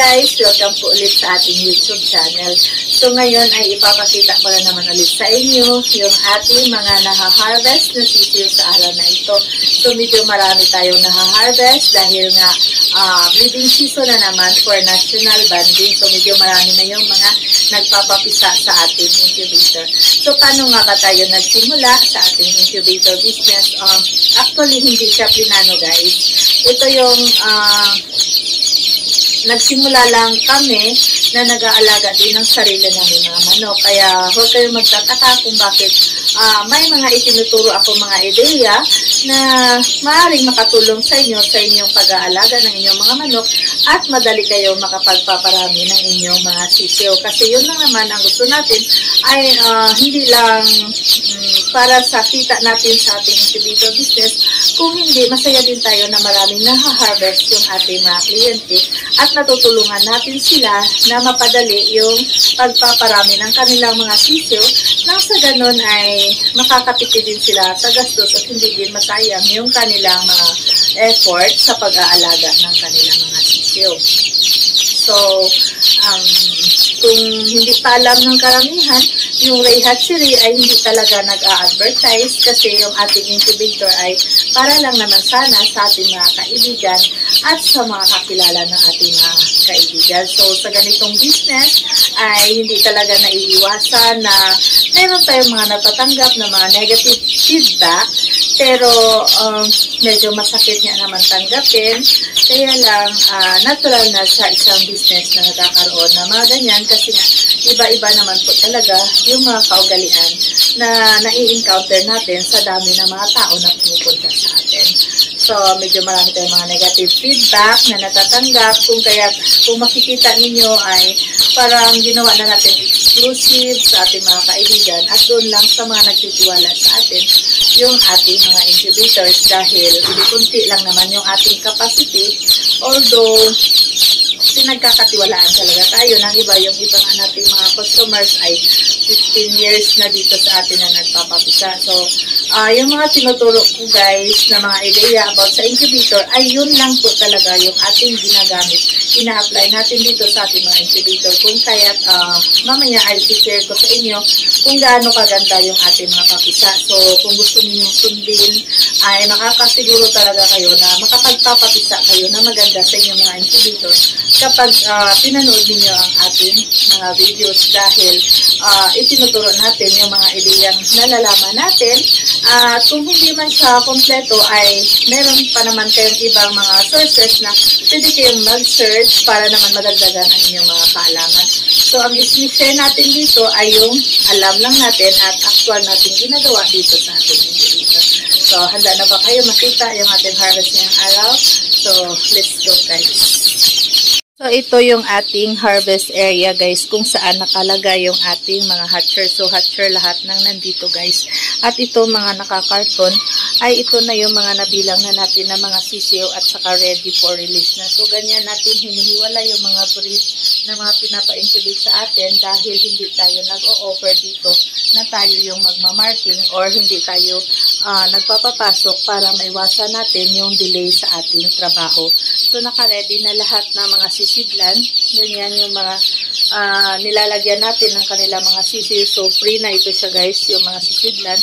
Guys! Welcome po ulit sa ating YouTube channel. So ngayon ay ipapakita ko na naman ulit sa inyo yung ating mga naha-harvest na sisiyo sa araw na ito. So medyo marami tayong naha-harvest dahil nga uh, breeding season na naman for national banding. So medyo marami na yung mga nagpapapisa sa ating incubator. So paano nga ba tayo nagsimula sa ating incubator business? Um, actually hindi siya plinano guys. Ito yung uh, nagsimula lang kami na nag-aalaga din ng sarili namin mga manok. Kaya huwag kayong magtataka kung bakit uh, may mga itinuturo ako mga ideya na maaaring makatulong sa inyo sa inyong pag-aalaga ng inyong mga manok at madali kayo makapagpaparami ng inyong mga sisiyo. Kasi yun lang naman ang gusto natin ay uh, hindi lang um, para sa kita natin sa ating incubator business, kung hindi, masaya din tayo na maraming naha-harvest yung ating mga kliyente at natutulungan natin sila na mapadali yung pagpaparami ng kanilang mga sisyo nang sa ganun ay makakatipid din sila sa gastos at hindi din masayang yung kanilang mga effort sa pag-aalaga ng kanilang mga sisyo. So, um, kung hindi pa alam ng karamihan, yung Ray Hatchery ay hindi talaga nag-a-advertise kasi yung ating incubator ay para lang naman sana sa ating mga kaibigan at sa mga kakilala ng ating mga kaibigan. So, sa ganitong business ay hindi talaga naiiwasan na meron tayong mga natatanggap na mga negative feedback pero um, medyo masakit niya naman tanggapin. Kaya lang uh, natural na sa isang business na nagkakaroon na mga ganyan kasi nga iba-iba naman po talaga yung mga kaugalian na nai-encounter natin sa dami ng mga tao na pumupunta sa atin. So, medyo marami tayong mga negative feedback na natatanggap. Kung kaya, kung makikita ninyo ay parang ginawa na natin exclusive sa ating mga kaibigan at doon lang sa mga nagtitiwala sa atin yung ating mga incubators dahil kunti lang naman yung ating capacity. Although, pinagkakatiwalaan talaga tayo ng iba. Yung iba nga nating mga customers ay 15 years na dito sa atin na nagpapapisa. So, uh, yung mga tinuturo ko guys na mga ideya about sa incubator ay yun lang po talaga yung ating ginagamit. Ina-apply natin dito sa ating mga incubator. Kung kaya uh, mamaya I'll share ko sa inyo kung gaano kaganda yung ating mga papisa. So, kung gusto niyo sundin, ay makakasiguro talaga kayo na makapagpapapisa kayo na maganda sa inyong mga incubator kapag uh, pinanood niyo ang ating mga videos dahil uh, itinuturo natin yung mga ideyang nalalaman natin at uh, kung hindi man siya kompleto ay meron pa naman kayong ibang mga sources na pwede kayong mag-search para naman madagdagan ang inyong mga kaalaman. So, ang i-share natin dito ay yung alam lang natin at actual natin ginagawa dito sa ating dito. So, handa na ba kayo makita yung ating harvest ngayong araw? So, let's go guys. So, ito yung ating harvest area, guys, kung saan nakalagay yung ating mga hatcher. So, hatcher lahat ng nandito, guys. At ito, mga nakakarton, ay ito na yung mga nabilang na natin na mga sisiyo at saka ready for release na. So, ganyan natin hinihiwala yung mga breed na mga pinapa-incubate sa atin dahil hindi tayo nag-o-offer dito na tayo yung magmamarking or hindi tayo uh, nagpapapasok para maiwasan natin yung delay sa ating trabaho. So, naka-ready na lahat ng mga sisiyo sisidlan. Ganyan yung mga uh, nilalagyan natin ng kanila mga sisig. So, free na ito siya guys, yung mga sisidlan.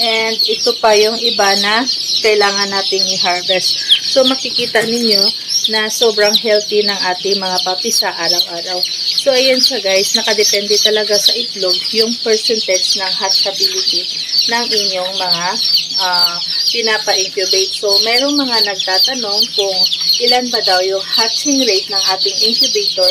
And ito pa yung iba na kailangan nating i-harvest. So, makikita ninyo na sobrang healthy ng ating mga papi sa araw-araw. So, ayan siya guys, nakadepende talaga sa itlog yung percentage ng hatchability ng inyong mga uh, pinapa-incubate. So, merong mga nagtatanong kung ilan ba daw yung hatching rate ng ating incubator.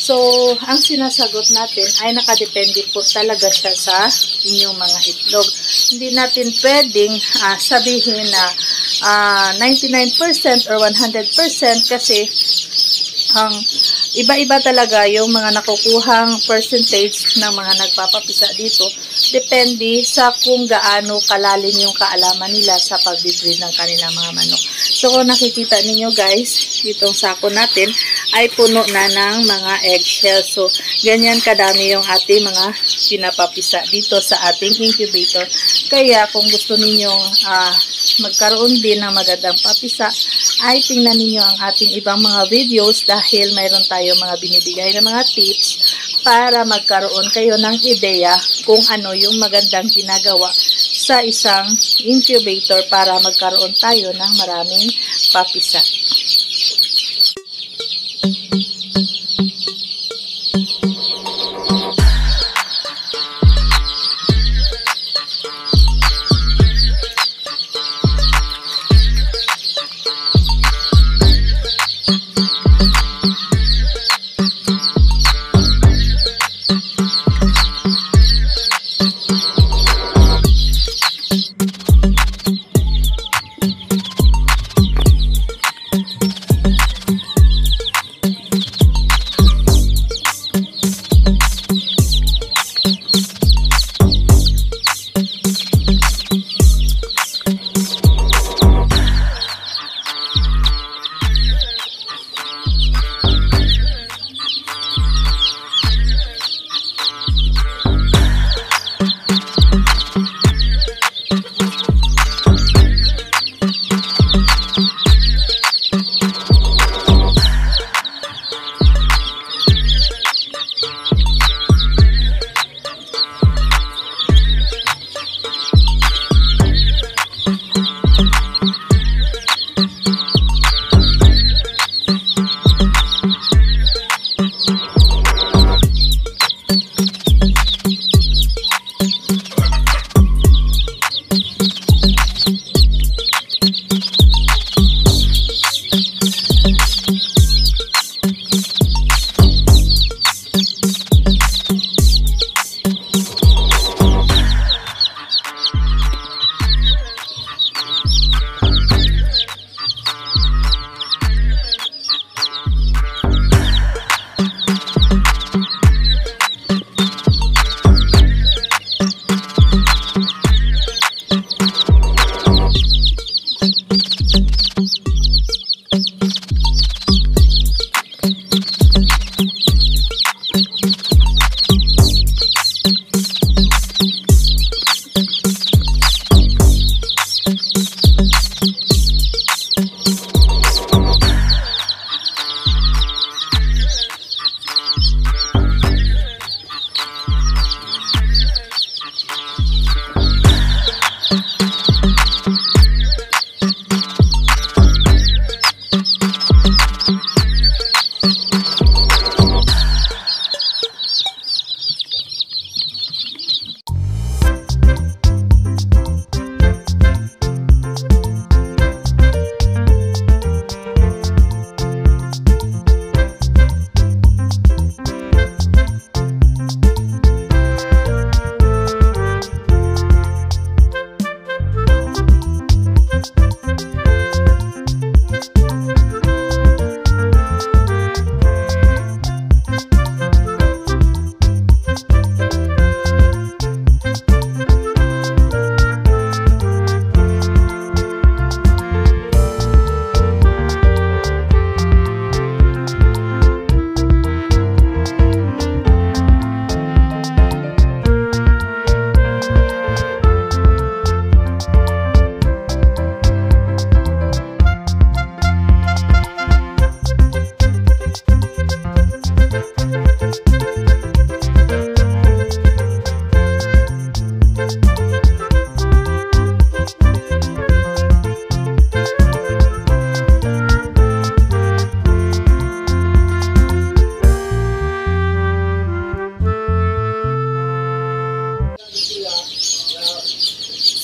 So, ang sinasagot natin ay nakadepende po talaga siya sa inyong mga itlog. Hindi natin pwedeng uh, sabihin na uh, 99% or 100% kasi ang iba-iba talaga yung mga nakukuhang percentage ng mga nagpapapisa dito. Depende sa kung gaano kalalim yung kaalaman nila sa pagbibreed ng kanilang mga manok. So, nakikita ninyo guys, itong sako natin ay puno na ng mga eggshell. So, ganyan kadami yung ating mga pinapapisa dito sa ating incubator. Kaya, kung gusto ninyong uh, magkaroon din ng magandang papisa, ay tingnan ninyo ang ating ibang mga videos dahil mayroon tayo mga binibigay na mga tips para magkaroon kayo ng ideya kung ano yung magandang ginagawa sa isang incubator para magkaroon tayo ng maraming papisa.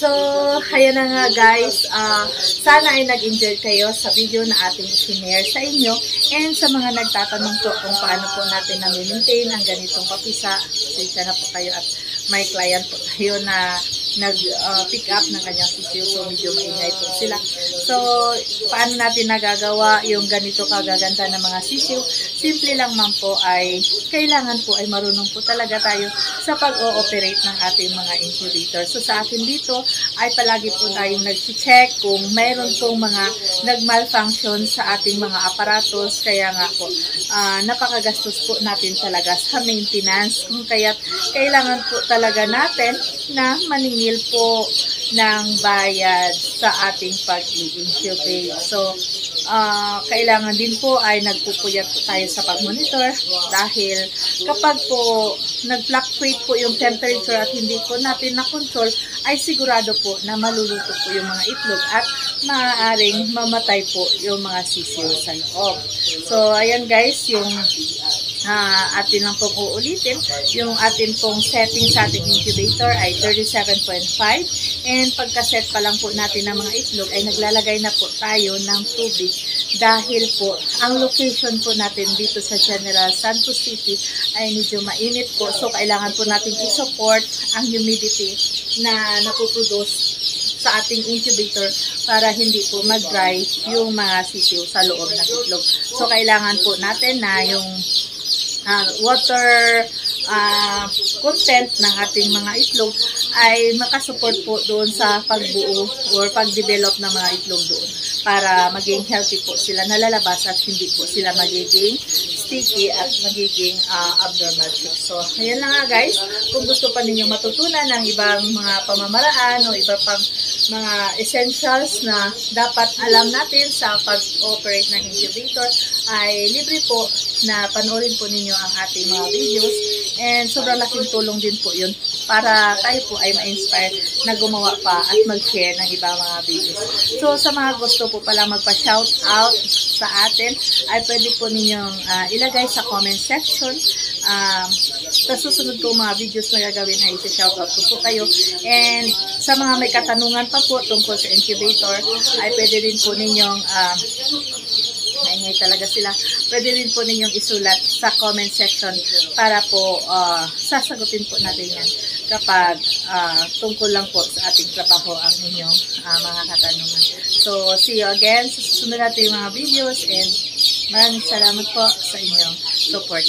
So, ayan na nga guys. Uh, sana ay nag-enjoy kayo sa video na ating sinare sa inyo. And sa mga nagtatanong po kung paano po natin na-maintain ang ganitong papisa, sensya na po kayo at may client po tayo na nag-pick uh, up ng kanyang sisiyo. So, medyo maingay po sila. So, paano natin nagagawa yung ganito kagaganda ng mga sisiyo? Simple lang man po ay kailangan po ay marunong po talaga tayo sa pag-ooperate ng ating mga incubator. So, sa atin dito ay palagi po tayong nag-check kung mayroon pong mga nag-malfunction sa ating mga aparatos. Kaya nga po, uh, napakagastos po natin talaga sa maintenance. Kung kaya kailangan po talaga natin na maningil po ng bayad sa ating pag-incubate. So, ah, kailangan din po ay nagpupuyat tayo sa pag-monitor dahil kapag po nag-fluctuate po yung temperature at hindi po natin na-control, ay sigurado po na maluluto po yung mga itlog at maaaring mamatay po yung mga sisiyo sa loob. So, ayan guys, yung ah, atin lang pong uulitin. Yung atin pong setting sa ating incubator ay 37.5 and pagka-set pa lang po natin ng mga itlog ay naglalagay na po tayo ng tubig dahil po ang location po natin dito sa General Santos City ay medyo mainit po so kailangan po natin i-support ang humidity na napuproduce sa ating incubator para hindi po mag-dry yung mga sisiw sa loob ng itlog. So, kailangan po natin na yung ah, water ah, content ng ating mga itlog ay makasupport po doon sa pagbuo or pag-develop ng mga itlog doon para maging healthy po sila nalalabas at hindi po sila magiging sticky at magiging ah, abnormal. So, ayan na nga guys. Kung gusto pa ninyo matutunan ng ibang mga pamamaraan o iba pang mga essentials na dapat alam natin sa pag-operate ng incubator ay libre po na panoorin po ninyo ang ating mga videos and sobrang laking tulong din po yun para tayo po ay ma-inspire na gumawa pa at mag-share ng ibang mga videos. So sa mga gusto po pala magpa-shout out sa atin ay pwede po ninyong ah, ilagay sa comment section um, sa susunod ko mga videos na gagawin ay isa-shoutout ko po kayo. And sa mga may katanungan pa po tungkol sa incubator, ay pwede rin po ninyong um, maingay talaga sila. Pwede rin po ninyong isulat sa comment section para po ah, sasagutin po natin yan kapag ah, tungkol lang po sa ating trabaho ang inyong ah, mga katanungan. So, see you again sa susunod natin mga videos and maraming salamat po sa inyong support.